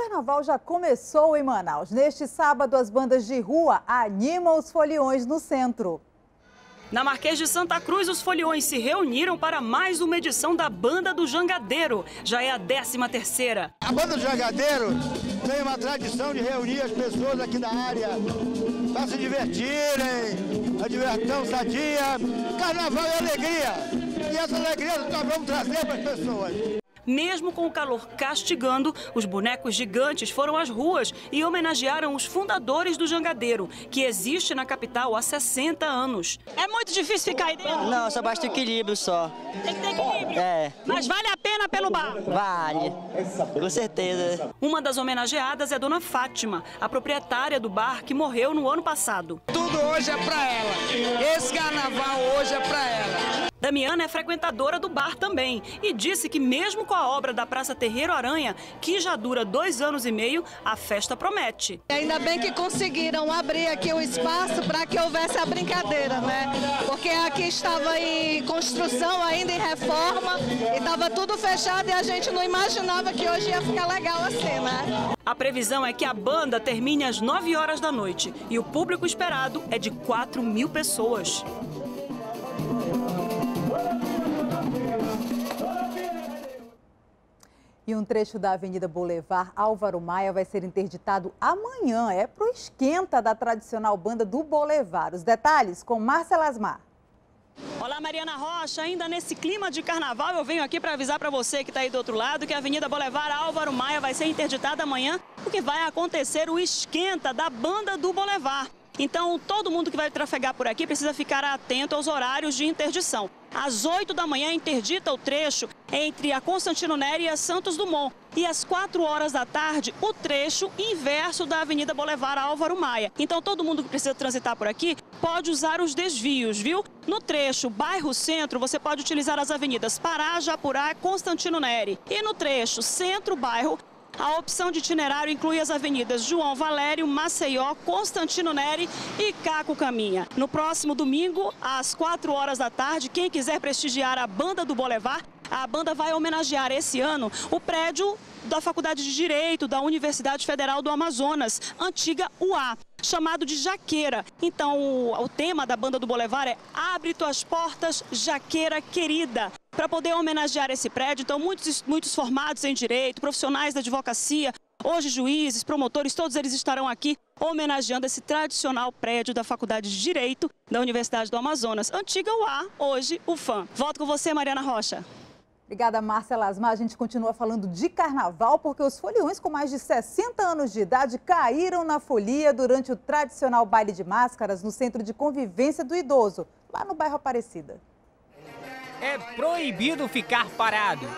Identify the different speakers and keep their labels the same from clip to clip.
Speaker 1: carnaval já começou em Manaus. Neste sábado, as bandas de rua animam os foliões no centro.
Speaker 2: Na Marquês de Santa Cruz, os foliões se reuniram para mais uma edição da Banda do Jangadeiro. Já é a 13 terceira.
Speaker 3: A Banda do Jangadeiro tem uma tradição de reunir as pessoas aqui na área para se divertirem, a diversão sadia. Carnaval é alegria. E essa alegria nós vamos trazer para as pessoas.
Speaker 2: Mesmo com o calor castigando, os bonecos gigantes foram às ruas e homenagearam os fundadores do Jangadeiro, que existe na capital há 60 anos. É muito difícil ficar aí dentro?
Speaker 4: Não, só basta equilíbrio só.
Speaker 2: Tem que ter equilíbrio?
Speaker 4: É.
Speaker 2: Mas vale a pena pelo bar?
Speaker 4: Vale, com certeza.
Speaker 2: Uma das homenageadas é a Dona Fátima, a proprietária do bar que morreu no ano passado.
Speaker 5: Tudo hoje é pra ela. Esse carnaval hoje é pra ela.
Speaker 2: Damiana é frequentadora do bar também e disse que mesmo com a obra da Praça Terreiro Aranha, que já dura dois anos e meio, a festa promete.
Speaker 6: Ainda bem que conseguiram abrir aqui o espaço para que houvesse a brincadeira, né? Porque aqui estava em construção, ainda em reforma, e estava tudo fechado e a gente não imaginava que hoje ia ficar legal assim, né?
Speaker 2: A previsão é que a banda termine às 9 horas da noite e o público esperado é de 4 mil pessoas.
Speaker 1: E um trecho da Avenida Boulevard Álvaro Maia vai ser interditado amanhã. É pro esquenta da tradicional banda do Boulevard. Os detalhes com Marcela Asmar.
Speaker 2: Olá, Mariana Rocha. Ainda nesse clima de carnaval, eu venho aqui para avisar para você que está aí do outro lado que a Avenida Boulevard Álvaro Maia vai ser interditada amanhã, porque vai acontecer o esquenta da banda do Boulevard. Então, todo mundo que vai trafegar por aqui precisa ficar atento aos horários de interdição. Às 8 da manhã, interdita o trecho entre a Constantino Neri e a Santos Dumont. E às 4 horas da tarde, o trecho inverso da Avenida Boulevard Álvaro Maia. Então, todo mundo que precisa transitar por aqui pode usar os desvios, viu? No trecho bairro Centro, você pode utilizar as avenidas Pará, Japurá e Constantino Neri. E no trecho Centro-Bairro, a opção de itinerário inclui as avenidas João Valério, Maceió, Constantino Neri e Caco Caminha. No próximo domingo, às 4 horas da tarde, quem quiser prestigiar a banda do Boulevard, a banda vai homenagear esse ano o prédio da Faculdade de Direito da Universidade Federal do Amazonas, antiga UA chamado de Jaqueira. Então, o, tema da banda do Boulevard é Abre tuas portas, Jaqueira querida para poder homenagear esse prédio. Então, muitos, muitos formados em direito, profissionais da advocacia, hoje juízes, promotores, todos eles estarão aqui homenageando esse tradicional prédio da Faculdade de Direito da Universidade do Amazonas. Antiga UA, hoje o FAM. Volto com você, Mariana Rocha.
Speaker 1: Obrigada, Márcia Lasmar. A gente continua falando de carnaval porque os foliões com mais de 60 anos de idade caíram na folia durante o tradicional baile de máscaras no Centro de Convivência do Idoso, lá no bairro Aparecida.
Speaker 7: É proibido ficar parado.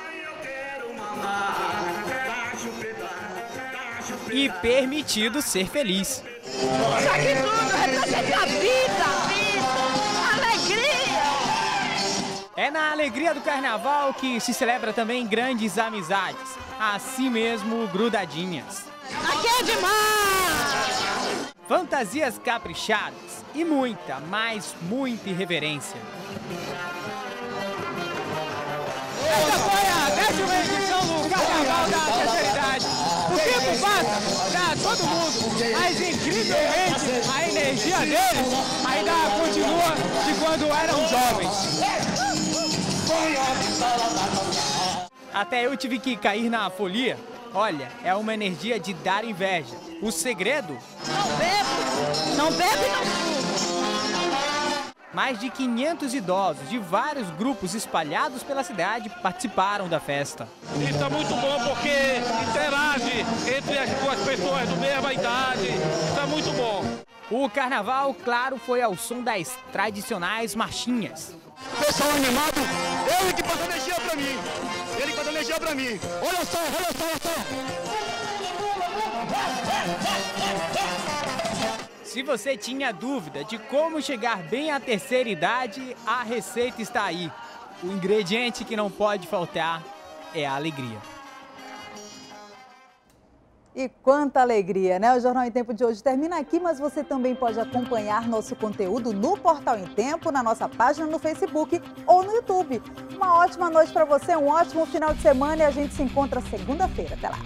Speaker 7: E permitido ser feliz.
Speaker 6: Isso aqui tudo representa a vida, alegria.
Speaker 7: É na alegria do carnaval que se celebra também grandes amizades, assim mesmo grudadinhas.
Speaker 6: Aqui é demais!
Speaker 7: Fantasias caprichadas e muita, mas muita irreverência.
Speaker 5: Essa foi a décima edição do Carnaval da Terceira Idade. O tempo passa pra todo mundo, mas incrivelmente a energia deles ainda continua de quando eram jovens.
Speaker 7: Até eu tive que cair na folia. Olha, é uma energia de dar inveja. O segredo?
Speaker 6: Não bebo, não bebo e não fumo.
Speaker 7: Mais de 500 idosos de vários grupos espalhados pela cidade participaram da festa.
Speaker 8: Isso é muito bom porque interage entre as duas pessoas do mesma idade. Isso é muito bom.
Speaker 7: O carnaval, claro, foi ao som das tradicionais marchinhas.
Speaker 3: Pessoal animado, ele que passou energia pra mim. Ele que passou energia pra mim. Olha só, olha só, olha
Speaker 7: só. Se você tinha dúvida de como chegar bem à terceira idade, a receita está aí. O ingrediente que não pode faltar é a alegria.
Speaker 1: E quanta alegria, né? O Jornal em Tempo de hoje termina aqui, mas você também pode acompanhar nosso conteúdo no Portal em Tempo, na nossa página no Facebook ou no YouTube. Uma ótima noite para você, um ótimo final de semana e a gente se encontra segunda-feira. Até lá!